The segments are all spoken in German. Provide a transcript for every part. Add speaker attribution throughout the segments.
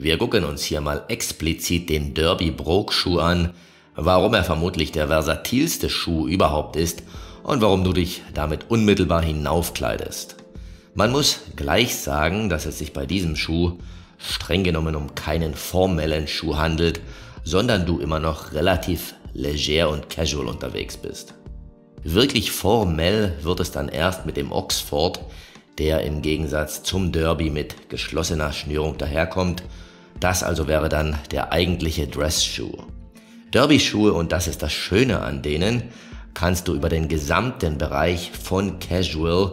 Speaker 1: Wir gucken uns hier mal explizit den Derby Broke Schuh an, warum er vermutlich der versatilste Schuh überhaupt ist und warum du dich damit unmittelbar hinaufkleidest. Man muss gleich sagen, dass es sich bei diesem Schuh streng genommen um keinen formellen Schuh handelt, sondern du immer noch relativ leger und casual unterwegs bist. Wirklich formell wird es dann erst mit dem Oxford, der im Gegensatz zum Derby mit geschlossener Schnürung daherkommt das also wäre dann der eigentliche Dress-Schuh. Derby-Schuhe, und das ist das Schöne an denen, kannst du über den gesamten Bereich von Casual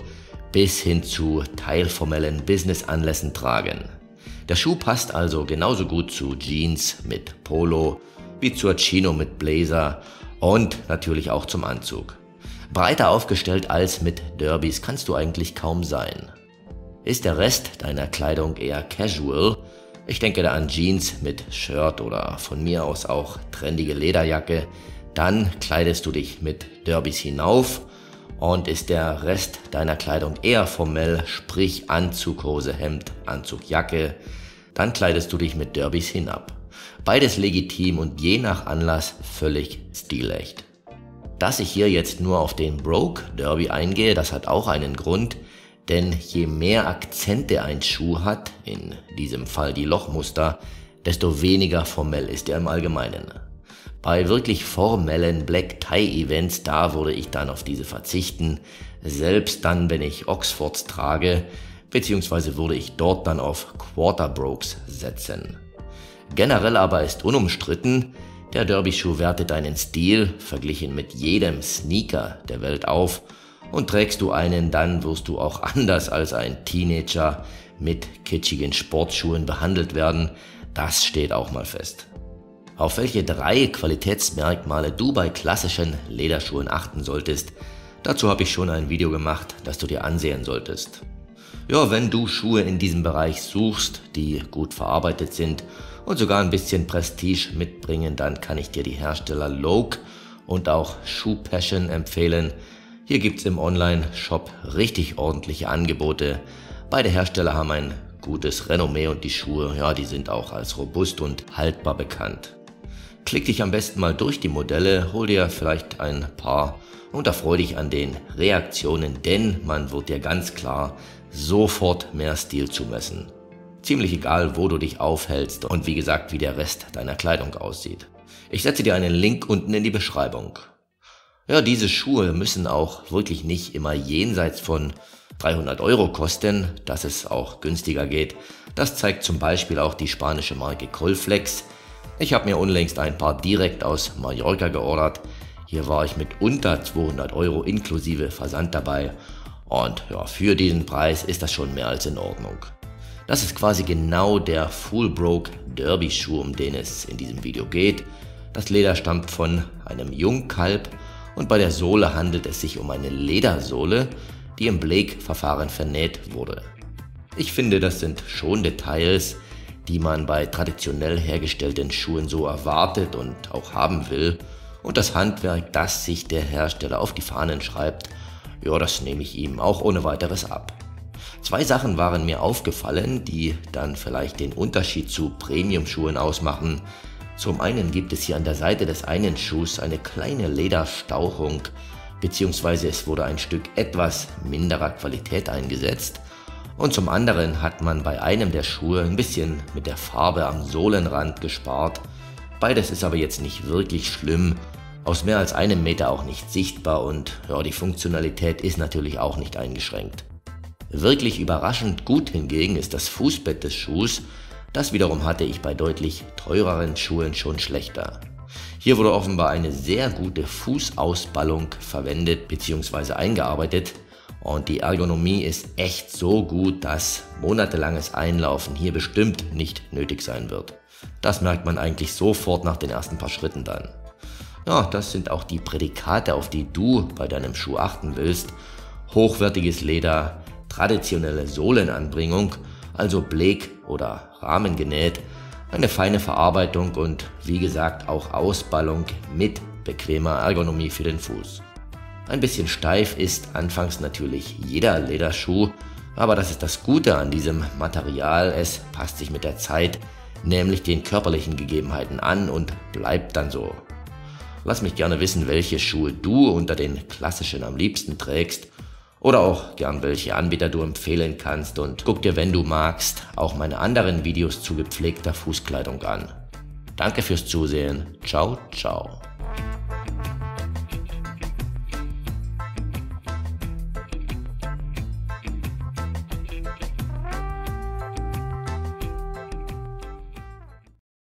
Speaker 1: bis hin zu teilformellen Business-Anlässen tragen. Der Schuh passt also genauso gut zu Jeans mit Polo wie zur Chino mit Blazer und natürlich auch zum Anzug. Breiter aufgestellt als mit Derbys kannst du eigentlich kaum sein. Ist der Rest deiner Kleidung eher casual, ich denke da an Jeans mit Shirt oder von mir aus auch trendige Lederjacke. Dann kleidest du dich mit Derbys hinauf und ist der Rest deiner Kleidung eher formell, sprich Anzug, Hose, Hemd, Anzug, Jacke, dann kleidest du dich mit Derbys hinab. Beides legitim und je nach Anlass völlig stilecht. Dass ich hier jetzt nur auf den Broke Derby eingehe, das hat auch einen Grund, denn je mehr Akzente ein Schuh hat, in diesem Fall die Lochmuster, desto weniger formell ist er im Allgemeinen. Bei wirklich formellen Black Tie Events, da würde ich dann auf diese verzichten, selbst dann, wenn ich Oxfords trage, beziehungsweise würde ich dort dann auf Quarterbrokes setzen. Generell aber ist unumstritten, der Derby-Schuh wertet einen Stil, verglichen mit jedem Sneaker der Welt auf und trägst du einen, dann wirst du auch anders als ein Teenager mit kitschigen Sportschuhen behandelt werden. Das steht auch mal fest. Auf welche drei Qualitätsmerkmale du bei klassischen Lederschuhen achten solltest, dazu habe ich schon ein Video gemacht, das du dir ansehen solltest. Ja, wenn du Schuhe in diesem Bereich suchst, die gut verarbeitet sind und sogar ein bisschen Prestige mitbringen, dann kann ich dir die Hersteller Loke und auch Shoe Passion empfehlen. Hier gibt's im Online-Shop richtig ordentliche Angebote. Beide Hersteller haben ein gutes Renommee und die Schuhe, ja, die sind auch als robust und haltbar bekannt. Klick dich am besten mal durch die Modelle, hol dir vielleicht ein paar und erfreu dich an den Reaktionen, denn man wird dir ganz klar sofort mehr Stil zumessen. Ziemlich egal, wo du dich aufhältst und wie gesagt, wie der Rest deiner Kleidung aussieht. Ich setze dir einen Link unten in die Beschreibung. Ja, diese Schuhe müssen auch wirklich nicht immer jenseits von 300 Euro kosten, dass es auch günstiger geht. Das zeigt zum Beispiel auch die spanische Marke Colflex. Ich habe mir unlängst ein paar direkt aus Mallorca geordert. Hier war ich mit unter 200 Euro inklusive Versand dabei. Und ja, für diesen Preis ist das schon mehr als in Ordnung. Das ist quasi genau der Full Broke Derby Schuh, um den es in diesem Video geht. Das Leder stammt von einem Jungkalb und bei der Sohle handelt es sich um eine Ledersohle, die im Blake-Verfahren vernäht wurde. Ich finde, das sind schon Details, die man bei traditionell hergestellten Schuhen so erwartet und auch haben will. Und das Handwerk, das sich der Hersteller auf die Fahnen schreibt, ja, das nehme ich ihm auch ohne weiteres ab. Zwei Sachen waren mir aufgefallen, die dann vielleicht den Unterschied zu Premium-Schuhen ausmachen. Zum einen gibt es hier an der Seite des einen Schuhs eine kleine Lederstauchung, beziehungsweise es wurde ein Stück etwas minderer Qualität eingesetzt. Und zum anderen hat man bei einem der Schuhe ein bisschen mit der Farbe am Sohlenrand gespart. Beides ist aber jetzt nicht wirklich schlimm, aus mehr als einem Meter auch nicht sichtbar und ja, die Funktionalität ist natürlich auch nicht eingeschränkt. Wirklich überraschend gut hingegen ist das Fußbett des Schuhs, das wiederum hatte ich bei deutlich teureren Schuhen schon schlechter. Hier wurde offenbar eine sehr gute Fußausballung verwendet bzw. eingearbeitet und die Ergonomie ist echt so gut, dass monatelanges Einlaufen hier bestimmt nicht nötig sein wird. Das merkt man eigentlich sofort nach den ersten paar Schritten dann. Ja, das sind auch die Prädikate, auf die du bei deinem Schuh achten willst. Hochwertiges Leder, traditionelle Sohlenanbringung also Blek oder Rahmen genäht, eine feine Verarbeitung und wie gesagt auch Ausballung mit bequemer Ergonomie für den Fuß. Ein bisschen steif ist anfangs natürlich jeder Lederschuh, aber das ist das Gute an diesem Material, es passt sich mit der Zeit nämlich den körperlichen Gegebenheiten an und bleibt dann so. Lass mich gerne wissen, welche Schuhe du unter den klassischen am liebsten trägst oder auch gern welche Anbieter du empfehlen kannst und guck dir, wenn du magst, auch meine anderen Videos zu gepflegter Fußkleidung an. Danke fürs Zusehen. Ciao, ciao.